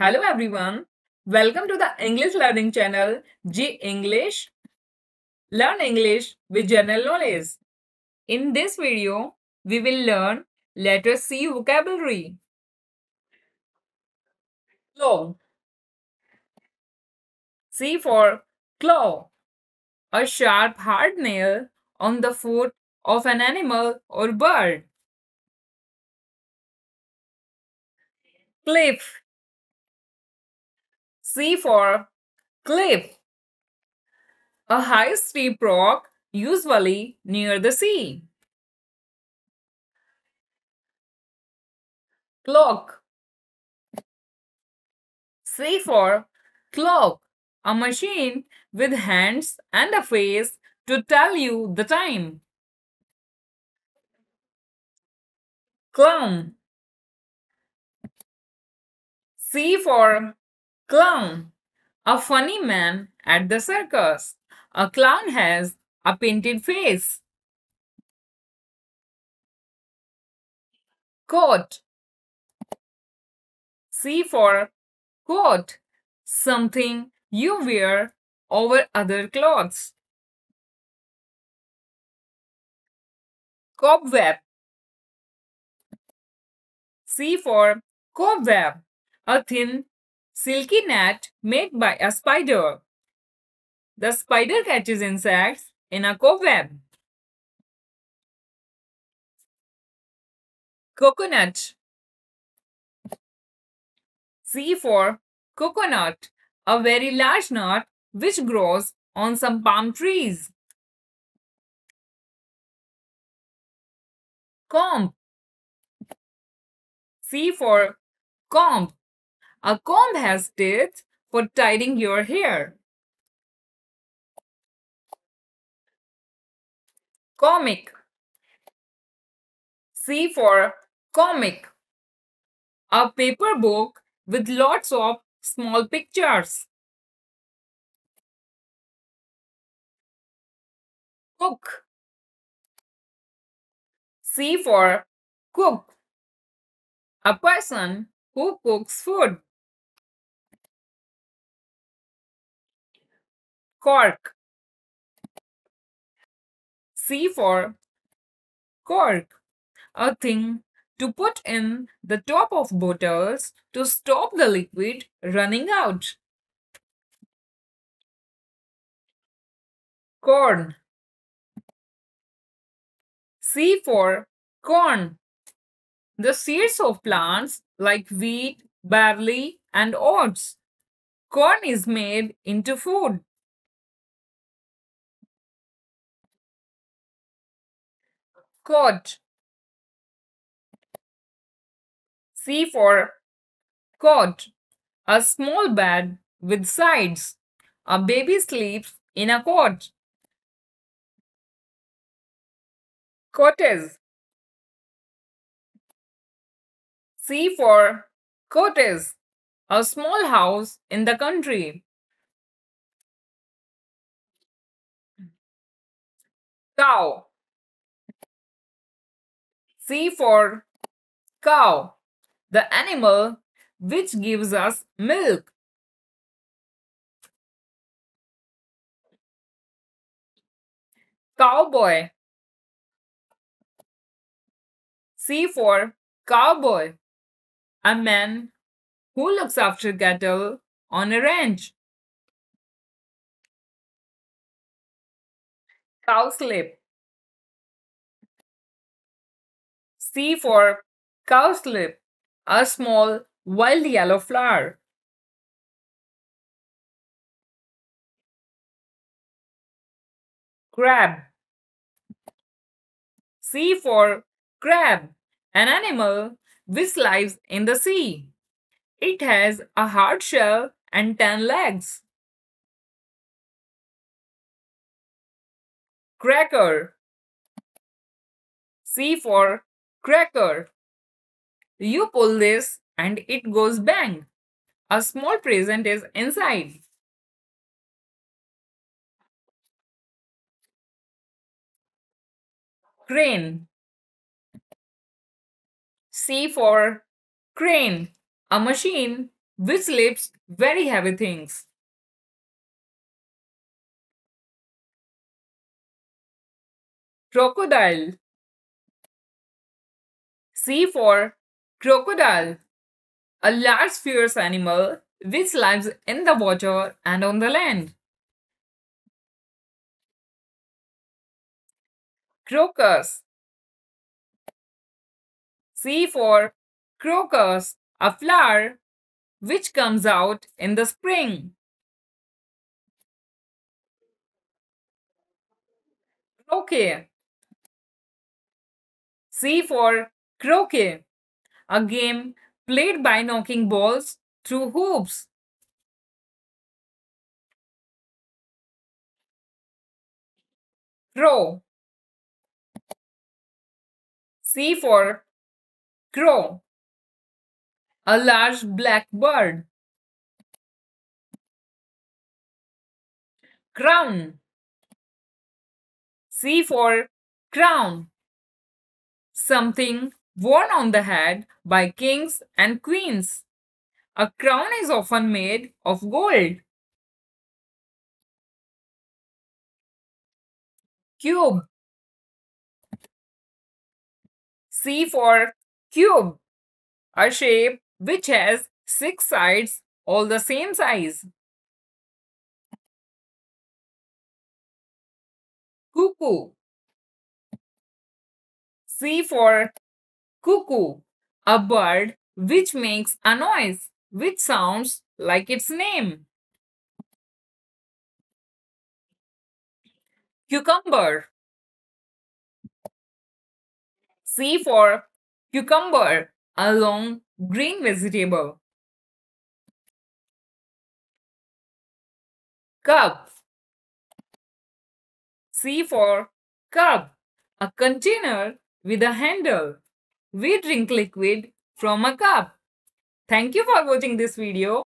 Hello everyone. Welcome to the English learning channel G English. Learn English with general knowledge. In this video, we will learn letter C vocabulary. Claw. C for claw. A sharp hard nail on the foot of an animal or bird. Cliff. C for cliff. A high steep rock, usually near the sea. Clock. C for clock, a machine with hands and a face to tell you the time. Clown. C for clown, a funny man at the circus. A clown has a painted face. Coat. C for coat, something you wear over other clothes. Cobweb. C for cobweb, a thin, silky net made by a spider. The spider catches insects in a cobweb. Coconut. C for coconut, a very large nut which grows on some palm trees. Comb. C for comb. A comb has teeth for tidying your hair. Comic. C for comic. A paper book with lots of small pictures. Cook. C for cook. A person who cooks food. Cork. C for cork. A thing to put in the top of bottles to stop the liquid running out. Corn. C for corn. The seeds of plants like wheat, barley, and oats. Corn is made into food. Coat. C for cot, a small bed with sides. A baby sleeps in a cot. Cottage. C for cottage, a small house in the country. Cow. C for cow, the animal which gives us milk. Cowboy. C for cowboy, a man who looks after cattle on a ranch. Cowslip. C for cowslip, a small wild yellow flower. Crab. C for crab, an animal which lives in the sea. It has a hard shell and 10 legs. Cracker. C for cracker. You pull this and it goes bang. A small present is inside. Crane. C for crane, a machine which lifts very heavy things. Crocodile. C for crocodile, a large fierce animal which lives in the water and on the land. Crocus. C for crocus, a flower which comes out in the spring. Croquet. C for croquet, a game played by knocking balls through hoops. Crow. C for crow, a large black bird. Crown. C for crown, something worn on the head by kings and queens. A crown is often made of gold. Cube. C for cube, a shape which has six sides all the same size. Cuckoo. C for cuckoo, a bird which makes a noise which sounds like its name. Cucumber. C for cucumber, a long green vegetable. Cup. C for cup, a container with a handle. We drink liquid from a cup. Thank you for watching this video.